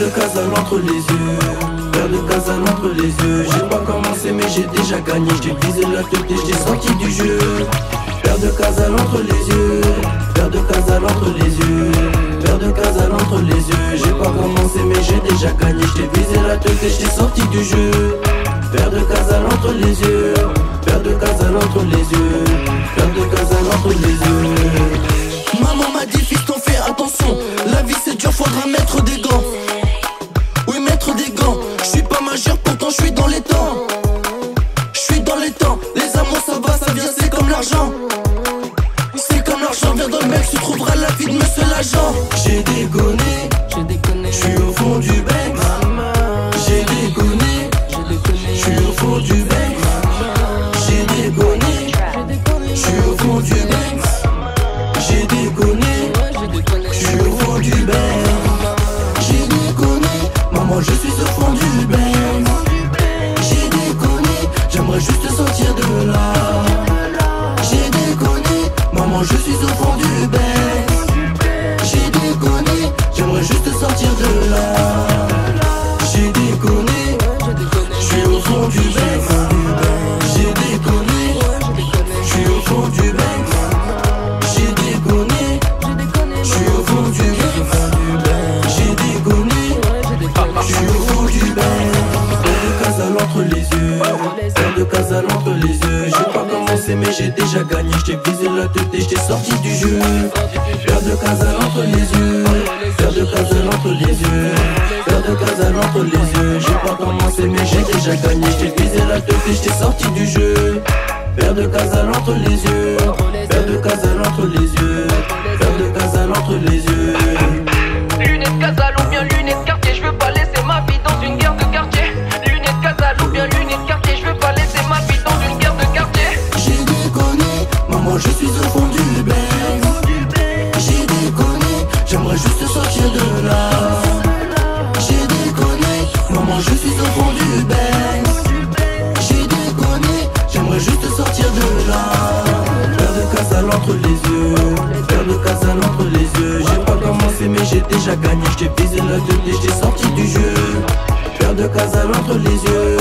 De Casal entre les yeux, Père de Casal entre les yeux. J'ai pas commencé mais j'ai déjà gagné. J'ai visé la tête et j'ai sorti du jeu. Père de Casal entre les yeux, Père de Casal entre les yeux, Père de Casal entre les yeux. J'ai pas commencé mais j'ai déjà gagné. J'ai visé la tête et j'ai sorti du jeu. Père de Casal entre les yeux, Entre les yeux, de entre les yeux. Maman m'a dit fiston fais attention. La vie c'est dur faudra mettre des gants. Oui mettre des gants. Je suis pas majeur pourtant je suis dans les temps. Je suis dans les temps. Les amours ça va ça vient c'est comme l'argent. C'est comme l'argent. Viens dans le mec tu trouveras la vie de monsieur l'agent. J'ai déconné. J'ai déconné. Je suis au fond du bec. J'ai déconné. Je suis au fond du bec fond du bain. J'ai déconné, je suis au fond du bain. J'ai déconné, je suis au fond du bain. J'ai déconné, je suis au fond du. Père de Casal entre les yeux, de Casal entre les yeux. J'ai pas commencé mais j'ai déjà gagné. J't'ai visé la tête et j't'ai sorti du jeu. Père de Casal entre les yeux, mais j'ai déjà gagné. J't'ai visé la tête et j't'ai sorti du jeu. Père de Casal entre les yeux, Père de Casal entre les yeux, déjà gagné. J't'ai visé la tête et j't'ai sorti du jeu. Père de Casal entre les yeux,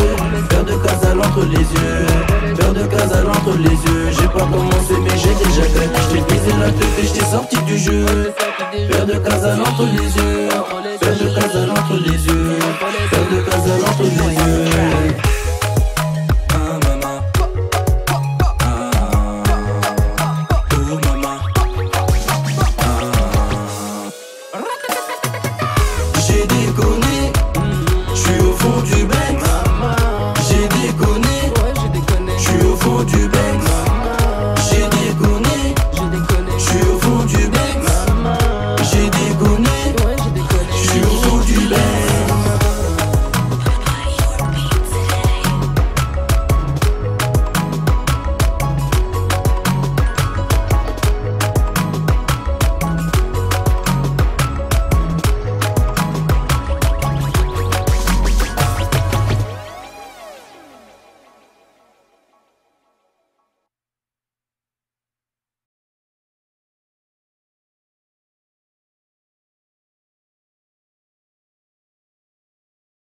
Père de Casal entre les yeux, Père de Casal entre les yeux. J'ai pas commencé mais j'ai déjà gagné. J't'ai visé la tête et j't'ai sorti du jeu. Père de Casal entre les yeux, Père de Casal entre les yeux, Père de Casal entre les yeux.